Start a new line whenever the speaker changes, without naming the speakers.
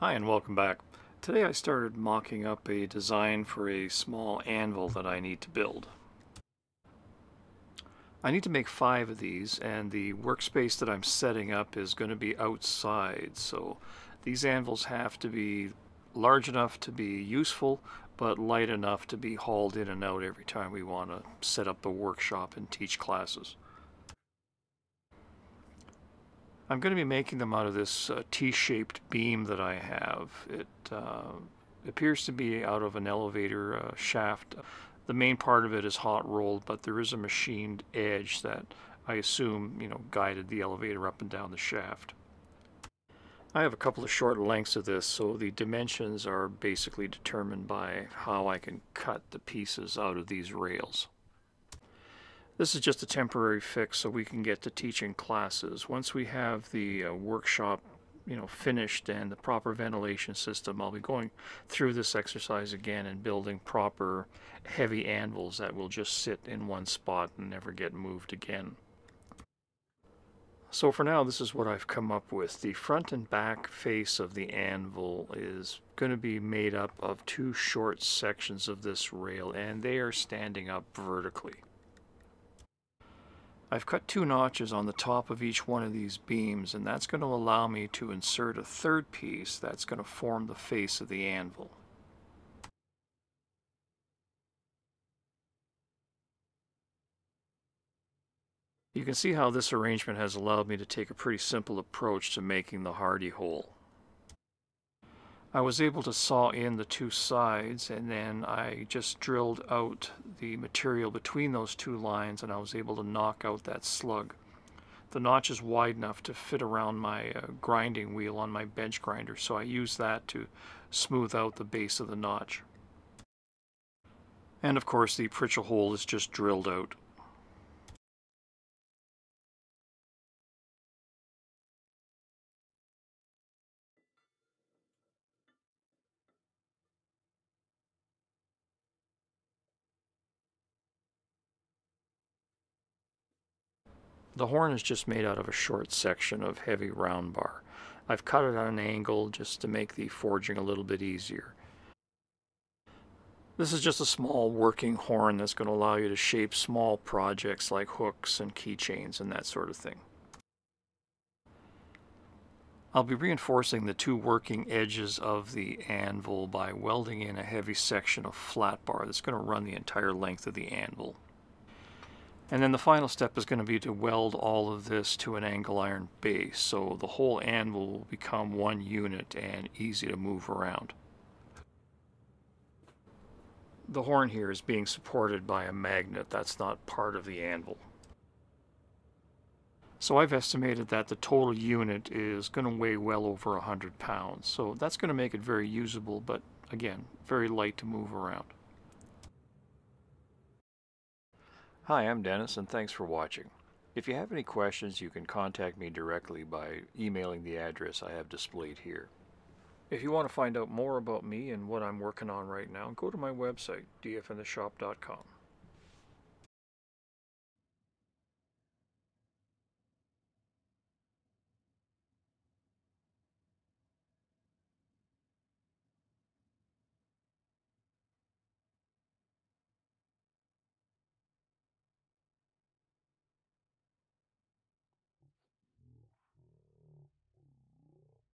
Hi and welcome back. Today I started mocking up a design for a small anvil that I need to build. I need to make five of these and the workspace that I'm setting up is going to be outside so these anvils have to be large enough to be useful but light enough to be hauled in and out every time we want to set up the workshop and teach classes. I'm going to be making them out of this uh, T-shaped beam that I have. It uh, appears to be out of an elevator uh, shaft. The main part of it is hot rolled, but there is a machined edge that I assume, you know, guided the elevator up and down the shaft. I have a couple of short lengths of this, so the dimensions are basically determined by how I can cut the pieces out of these rails. This is just a temporary fix so we can get to teaching classes. Once we have the uh, workshop you know, finished and the proper ventilation system, I'll be going through this exercise again and building proper heavy anvils that will just sit in one spot and never get moved again. So for now, this is what I've come up with. The front and back face of the anvil is going to be made up of two short sections of this rail, and they are standing up vertically. I've cut two notches on the top of each one of these beams and that's going to allow me to insert a third piece that's going to form the face of the anvil. You can see how this arrangement has allowed me to take a pretty simple approach to making the hardy hole. I was able to saw in the two sides and then I just drilled out the material between those two lines and I was able to knock out that slug. The notch is wide enough to fit around my uh, grinding wheel on my bench grinder so I use that to smooth out the base of the notch. And of course the Pritchel hole is just drilled out. The horn is just made out of a short section of heavy round bar. I've cut it at an angle just to make the forging a little bit easier. This is just a small working horn that's going to allow you to shape small projects like hooks and keychains and that sort of thing. I'll be reinforcing the two working edges of the anvil by welding in a heavy section of flat bar that's going to run the entire length of the anvil. And then the final step is going to be to weld all of this to an angle iron base so the whole anvil will become one unit and easy to move around. The horn here is being supported by a magnet that's not part of the anvil. So I've estimated that the total unit is going to weigh well over 100 pounds. So that's going to make it very usable, but again, very light to move around. Hi, I'm Denis and thanks for watching. If you have any questions, you can contact me directly by emailing the address I have displayed here. If you want to find out more about me and what I'm working on right now, go to my website, dfintheshop.com.